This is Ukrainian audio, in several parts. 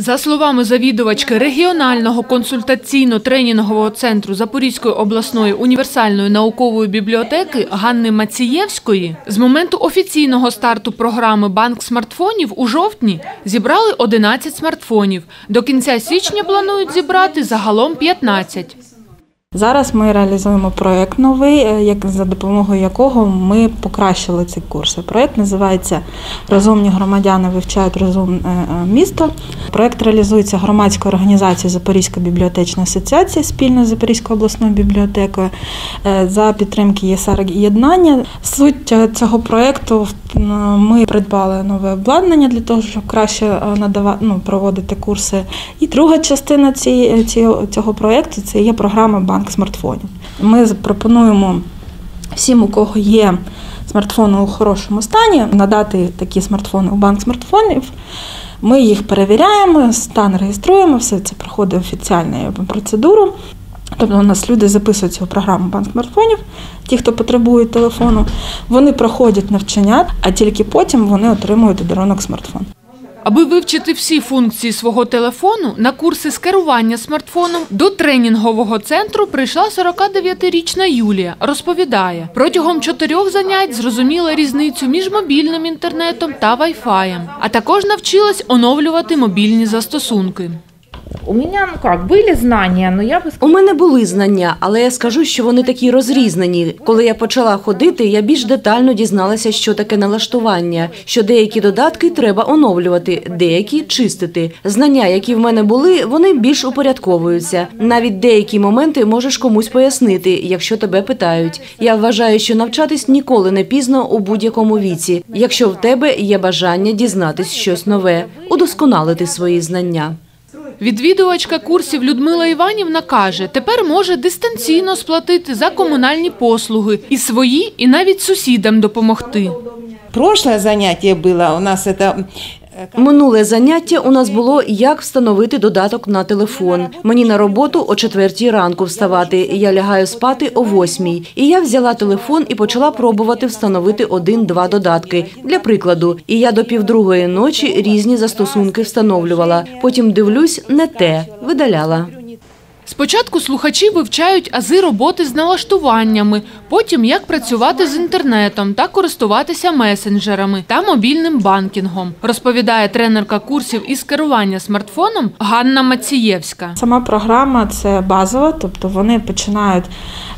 За словами завідувачки регіонального консультаційно-тренінгового центру Запорізької обласної універсальної наукової бібліотеки Ганни Мацієвської, з моменту офіційного старту програми Банк смартфонів у жовтні зібрали 11 смартфонів. До кінця січня планують зібрати загалом 15. Зараз ми реалізуємо проєкт новий, е, як за допомогою якого ми покращили ці курси. Проєкт називається Розумні громадяни вивчають розумне е, місто. Проєкт реалізується громадською організацією Запорізька бібліотечна асоціація спільно з Запорізькою обласною бібліотекою е, за підтримки ЄСАР єднання. Суть цього проєкту е, ми придбали нове обладнання для того, щоб краще е, надава- ну, проводити курси. І друга частина цієї, цього, проєкту це є програма Банк смартфонів. Ми пропонуємо всім, у кого є смартфони у хорошому стані, надати такі смартфони у банк смартфонів. Ми їх перевіряємо, стан реєструємо, все це проходить офіціальну процедуру. Тобто у нас люди записуються у програму банк смартфонів, ті, хто потребує телефону, вони проходять навчання, а тільки потім вони отримують дарунок смартфон. Аби вивчити всі функції свого телефону, на курси з керування смартфоном до тренінгового центру прийшла 49-річна Юлія. Розповідає, протягом чотирьох занять зрозуміла різницю між мобільним інтернетом та вайфаєм, а також навчилась оновлювати мобільні застосунки. У меня, ну как, были знания, но я бы У мене були знання, але я скажу, що вони такі розрізнені. Коли я почала ходити, я більш детально дізналася, що таке налаштування, що деякі додатки треба оновлювати, деякі чистити. Знання, які в мене були, вони більш упорядковуються. Навіть деякі моменти можеш комусь пояснити, якщо тебе питають. Я вважаю, що навчатись ніколи не пізно у будь-якому віці, якщо в тебе є бажання дізнатись щось нове, удосконалити свої знання. Відвідувачка курсів Людмила Іванівна каже, тепер може дистанційно сплатити за комунальні послуги і свої, і навіть сусідам допомогти. Прошлое занятие было у нас это э, Минуле заняття у нас було як встановити додаток на телефон. Мені на роботу о четвертій ранку вставати. Я лягаю спати о восьмій. І я взяла телефон і почала пробувати встановити один-два додатки. Для прикладу, і я до півдругої ночі різні застосунки встановлювала. Потім дивлюсь, не те, видаляла. Спочатку слухачі вивчають ази роботи з налаштуваннями, потім як працювати з інтернетом та користуватися месенджерами та мобільним банкінгом, розповідає тренерка курсів із керування смартфоном Ганна Мацієвська. Сама програма це базова, тобто вони починають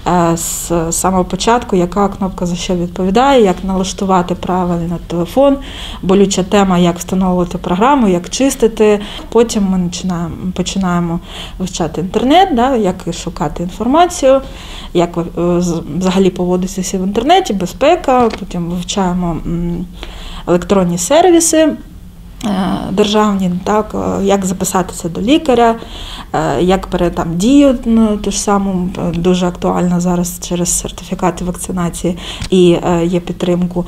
е, з самого початку, яка кнопка за що відповідає, як налаштувати правильно телефон, болюча тема, як встановлювати програму, як чистити. Потім ми починаємо, починаємо вивчати інтернет, да, як шукати інформацію, як е, взагалі поводитися в інтернеті, безпека. Потім вивчаємо електронні сервіси е, державні, так, е, як записатися до лікаря, як пере там дію ну, ту ж саму, дуже актуально зараз через сертифікати вакцинації і є підтримку.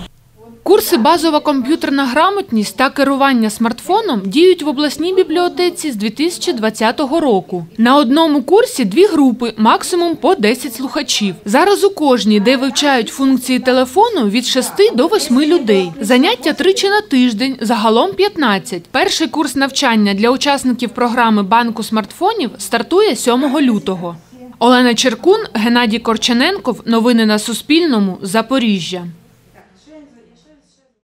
Курси базова комп'ютерна грамотність та керування смартфоном діють в обласній бібліотеці з 2020 року. На одному курсі дві групи, максимум по 10 слухачів. Зараз у кожній, де вивчають функції телефону, від 6 до 8 людей. Заняття тричі на тиждень, загалом 15. Перший курс навчання для учасників програми банку смартфонів стартує 7 лютого. Олена Черкун, Геннадій Корчененков. Новини на Суспільному. Запоріжжя.